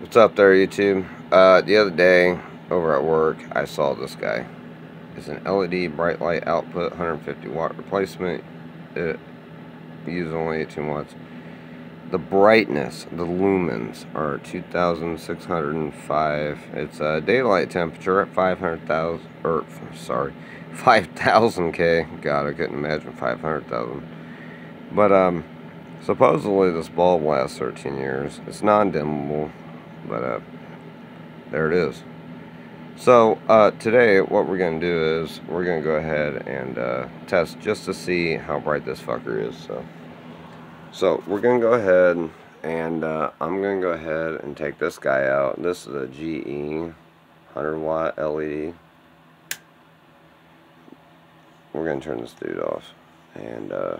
What's up there, YouTube? Uh, the other day, over at work, I saw this guy. It's an LED bright light output, 150 watt replacement. It uses only 18 watts. The brightness, the lumens, are 2,605. It's a daylight temperature at 500,000, or sorry, 5,000 K. God, I couldn't imagine 500,000. But um, supposedly this bulb lasts 13 years. It's non-dimmable, but uh, there it is. So uh, today, what we're going to do is we're going to go ahead and uh, test just to see how bright this fucker is. So, so we're going to go ahead and uh, I'm going to go ahead and take this guy out. This is a GE 100 watt LED. We're going to turn this dude off and uh,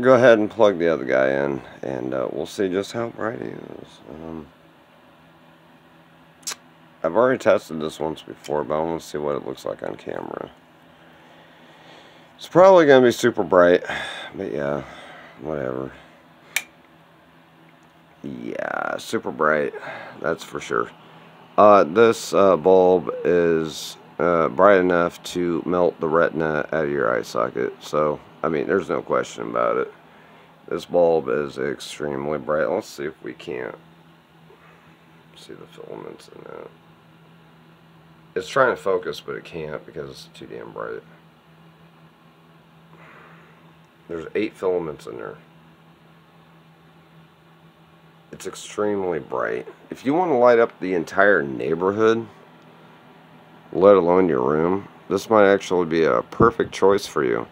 go ahead and plug the other guy in and uh, we'll see just how bright he is. Um, I've already tested this once before, but I want to see what it looks like on camera. It's probably going to be super bright, but yeah, whatever. Yeah, super bright, that's for sure. Uh, this uh, bulb is uh, bright enough to melt the retina out of your eye socket, so I mean, there's no question about it. This bulb is extremely bright. Let's see if we can't see the filaments in that. It's trying to focus, but it can't because it's too damn bright. There's eight filaments in there. It's extremely bright. If you want to light up the entire neighborhood, let alone your room, this might actually be a perfect choice for you.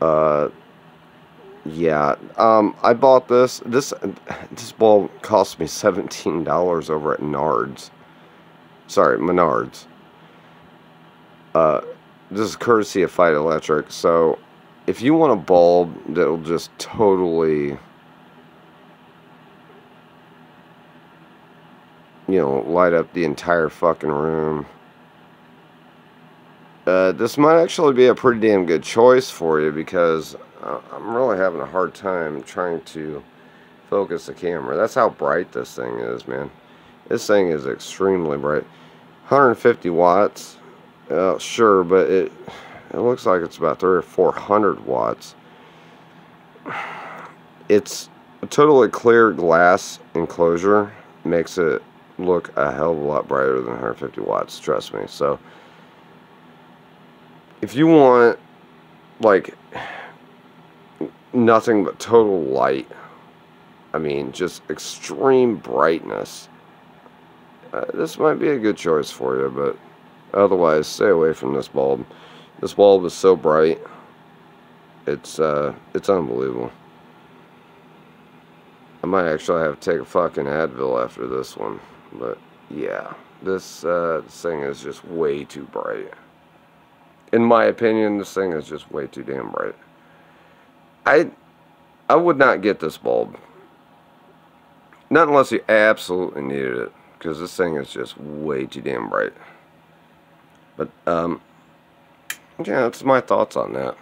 Uh, yeah, um, I bought this. This this bulb cost me seventeen dollars over at Nards. Sorry, Menards. Uh, this is courtesy of Feit Electric. So, if you want a bulb that'll just totally, you know, light up the entire fucking room uh, this might actually be a pretty damn good choice for you because uh, I'm really having a hard time trying to focus the camera. That's how bright this thing is, man. This thing is extremely bright. 150 watts, uh, sure, but it it looks like it's about three or 400 watts. It's a totally clear glass enclosure makes it look a hell of a lot brighter than 150 watts, trust me. So if you want like nothing but total light, I mean just extreme brightness, uh, this might be a good choice for you, but otherwise stay away from this bulb. This bulb is so bright, it's uh, it's unbelievable. I might actually have to take a fucking Advil after this one, but yeah, this, uh, this thing is just way too bright in my opinion, this thing is just way too damn bright. I I would not get this bulb. Not unless you absolutely needed it. Because this thing is just way too damn bright. But, um, yeah, that's my thoughts on that.